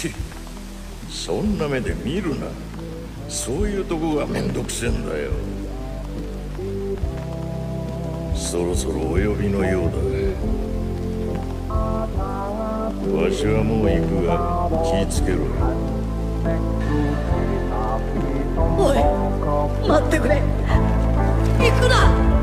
ちそんな目で見るな。そういうとこがめんどくせんだよ。そろそろお呼びのようだわしはもう行くが気ぃつけろよ。おい待ってくれ。行くな。